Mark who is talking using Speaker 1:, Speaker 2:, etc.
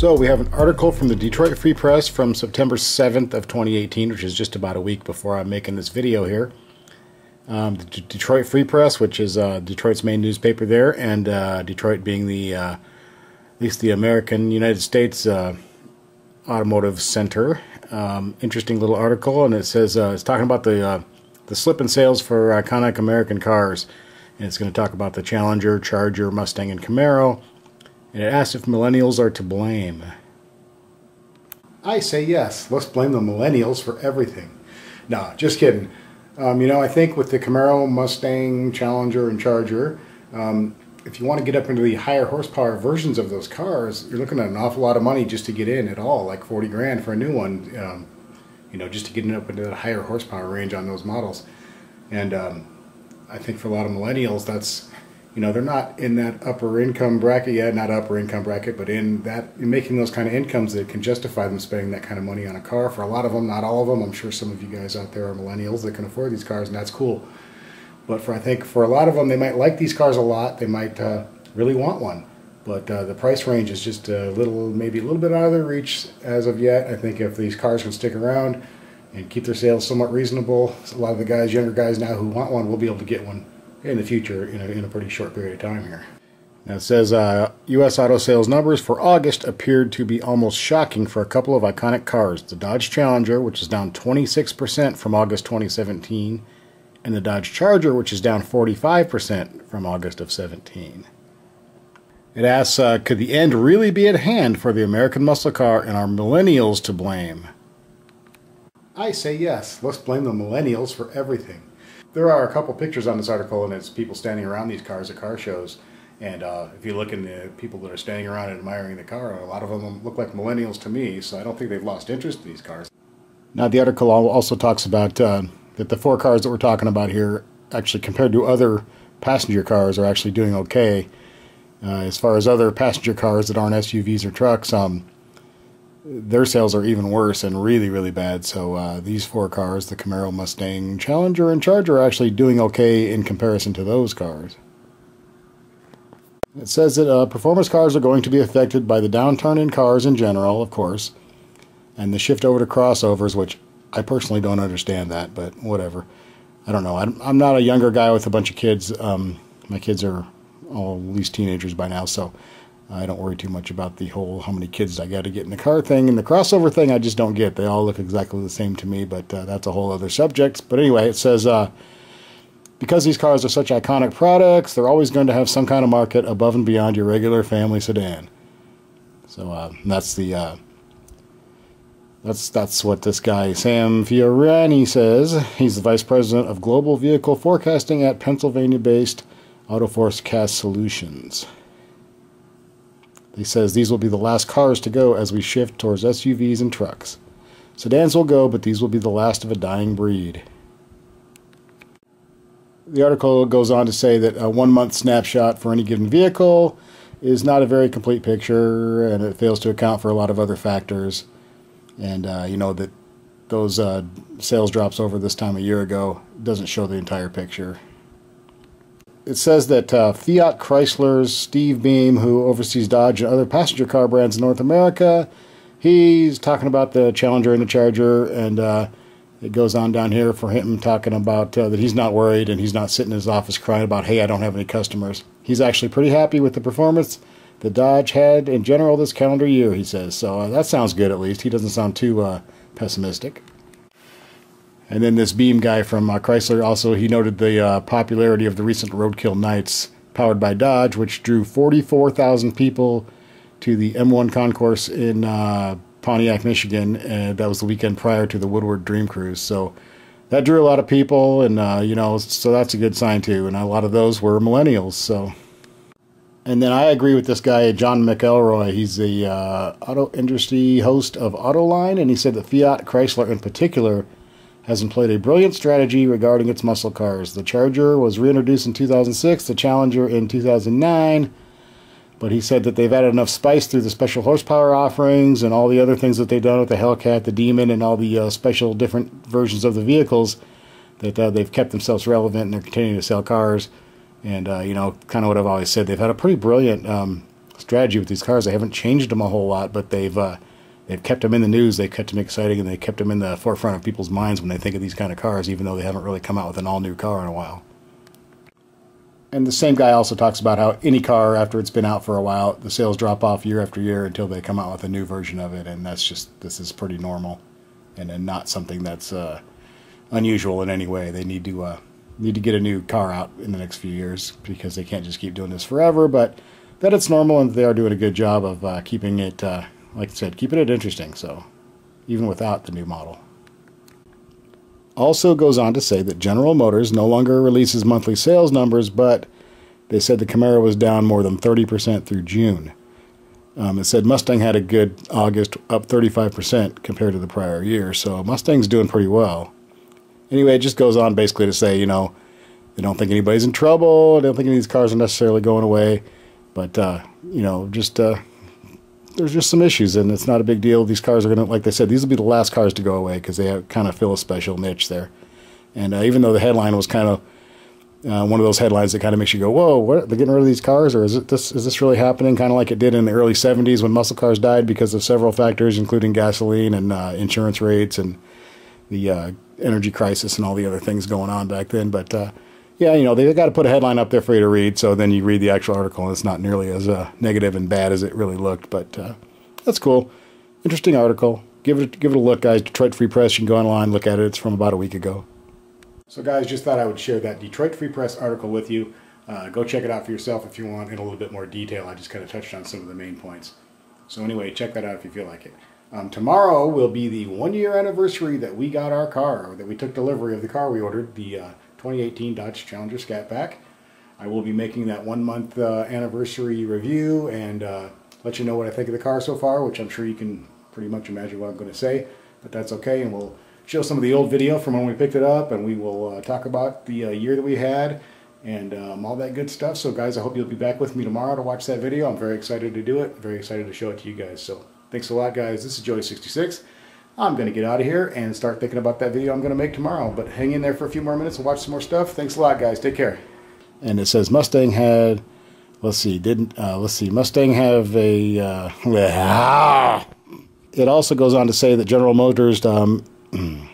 Speaker 1: So we have an article from the Detroit Free Press from September 7th of 2018, which is just about a week before I'm making this video here. Um, the D Detroit Free Press, which is uh, Detroit's main newspaper there, and uh, Detroit being the uh, at least the American United States uh, automotive center. Um, interesting little article, and it says uh, it's talking about the uh, the slip in sales for iconic American cars, and it's going to talk about the Challenger, Charger, Mustang, and Camaro. And it asks if millennials are to blame. I say yes. Let's blame the millennials for everything. No, just kidding. Um, you know, I think with the Camaro, Mustang, Challenger, and Charger, um, if you want to get up into the higher horsepower versions of those cars, you're looking at an awful lot of money just to get in at all, like 40 grand for a new one, um, you know, just to get up into the higher horsepower range on those models. And um, I think for a lot of millennials, that's you know, they're not in that upper income bracket yet, not upper income bracket, but in that, in making those kind of incomes that can justify them spending that kind of money on a car. For a lot of them, not all of them, I'm sure some of you guys out there are millennials that can afford these cars, and that's cool. But for I think for a lot of them, they might like these cars a lot. They might uh, really want one, but uh, the price range is just a little, maybe a little bit out of their reach as of yet. I think if these cars can stick around and keep their sales somewhat reasonable, a lot of the guys, younger guys now who want one, will be able to get one in the future in a, in a pretty short period of time here. Now it says uh, U.S. auto sales numbers for August appeared to be almost shocking for a couple of iconic cars. The Dodge Challenger, which is down 26% from August 2017, and the Dodge Charger, which is down 45% from August of 17. It asks, uh, could the end really be at hand for the American muscle car and are millennials to blame? I say yes. Let's blame the millennials for everything there are a couple pictures on this article, and it's people standing around these cars at car shows. And uh, if you look in the people that are standing around and admiring the car, a lot of them look like millennials to me. So I don't think they've lost interest in these cars. Now the article also talks about uh, that the four cars that we're talking about here, actually compared to other passenger cars, are actually doing okay. Uh, as far as other passenger cars that aren't SUVs or trucks, um, their sales are even worse and really, really bad. So uh, these four cars, the Camaro, Mustang, Challenger, and Charger, are actually doing okay in comparison to those cars. It says that uh, performance cars are going to be affected by the downturn in cars in general, of course, and the shift over to crossovers, which I personally don't understand that, but whatever. I don't know. I'm, I'm not a younger guy with a bunch of kids. Um, my kids are all at least teenagers by now, so I don't worry too much about the whole how many kids I got to get in the car thing. And the crossover thing, I just don't get. They all look exactly the same to me, but uh, that's a whole other subject. But anyway, it says uh, because these cars are such iconic products, they're always going to have some kind of market above and beyond your regular family sedan. So uh, that's the uh, that's that's what this guy Sam Fiorani says. He's the vice president of global vehicle forecasting at Pennsylvania-based AutoForecast Solutions. He says these will be the last cars to go as we shift towards SUVs and trucks. Sedans will go, but these will be the last of a dying breed. The article goes on to say that a one month snapshot for any given vehicle is not a very complete picture and it fails to account for a lot of other factors. And, uh, you know, that those uh, sales drops over this time a year ago doesn't show the entire picture it says that uh, Fiat Chrysler's Steve Beahm, who oversees Dodge and other passenger car brands in North America, he's talking about the Challenger and the Charger, and uh, it goes on down here for him talking about uh, that he's not worried and he's not sitting in his office crying about, hey, I don't have any customers. He's actually pretty happy with the performance the Dodge had in general this calendar year, he says. So uh, that sounds good at least. He doesn't sound too uh, pessimistic. And then this Beahm guy from uh, Chrysler also he noted the uh, popularity of the recent Roadkill Nights powered by Dodge, which drew 44,000 people to the M1 concourse in uh, Pontiac, Michigan, and that was the weekend prior to the Woodward Dream Cruise. So that drew a lot of people, and uh, you know, so that's a good sign too. And a lot of those were millennials. So, and then I agree with this guy, John McElroy. He's the uh, auto industry host of Autoline, and he said that Fiat Chrysler in particular has employed a brilliant strategy regarding its muscle cars. The Charger was reintroduced in 2006, the Challenger in 2009, but he said that they've added enough spice through the special horsepower offerings and all the other things that they've done with the Hellcat, the Demon, and all the uh, special different versions of the vehicles that uh, they've kept themselves relevant and they're continuing to sell cars. And, uh, you know, kind of what I've always said, they've had a pretty brilliant um, strategy with these cars. They haven't changed them a whole lot, but they've uh, they've kept them in the news. They've kept them exciting, and they kept them in the forefront of people's minds when they think of these kind of cars, even though they haven't really come out with an all new car in a while. And the same guy also talks about how any car, after it's been out for a while, the sales drop off year after year until they come out with a new version of it, and that's just this is pretty normal, and, and not something that's uh, unusual in any way. They need to uh, need to get a new car out in the next few years because they can't just keep doing this forever. But that it's normal, and they are doing a good job of uh, keeping it, uh, like I said, keeping it interesting. So even without the new model also goes on to say that General Motors no longer releases monthly sales numbers, but they said the Camaro was down more than 30% through June. Um, it said Mustang had a good August, up 35% compared to the prior year, so Mustang's doing pretty well. Anyway, it just goes on basically to say, you know, they don't think anybody's in trouble, they don't think any of these cars are necessarily going away, but, uh, you know, just uh, there's just some issues, and it's not a big deal. These cars are going to, like they said, these will be the last cars to go away because they kind of fill a special niche there. And uh, even though the headline was kind of uh, one of those headlines that kind of makes you go, "Whoa, what? They're getting rid of these cars, or is it this? Is this really happening?" Kind of like it did in the early '70s when muscle cars died because of several factors, including gasoline and uh, insurance rates and the uh, energy crisis and all the other things going on back then. But uh, yeah, you know, they've got to put a headline up there for you to read, so then you read the actual article, and it's not nearly as uh, negative and bad as it really looked. But uh, that's cool, interesting article. Give it give it a look, guys. Detroit Free Press. You can go online, look at it. It's from about a week ago. So, guys, just thought I would share that Detroit Free Press article with you. Uh, go check it out for yourself if you want in a little bit more detail. I just kind of touched on some of the main points. So anyway, check that out if you feel like it. Um, tomorrow will be the one year anniversary that we got our car, or that we took delivery of the car we ordered, the uh, 2018 Dodge Challenger Scat Pack. I will be making that one month uh, anniversary review and uh, let you know what I think of the car so far, which I'm sure you can pretty much imagine what I'm going to say, but that's okay. And we'll show some of the old video from when we picked it up and we will uh, talk about the uh, year that we had and um, all that good stuff. So guys, I hope you'll be back with me tomorrow to watch that video. I'm very excited to do it. Very excited to show it to you guys. So thanks a lot guys. This is Joey66. I'm going to get out of here and start thinking about that video I'm going to make tomorrow. But hang in there for a few more minutes and watch some more stuff. Thanks a lot, guys. Take care. And it says Mustang had, let's see, didn't, uh, let's see, Mustang have a, uh, it also goes on to say that General Motors, um,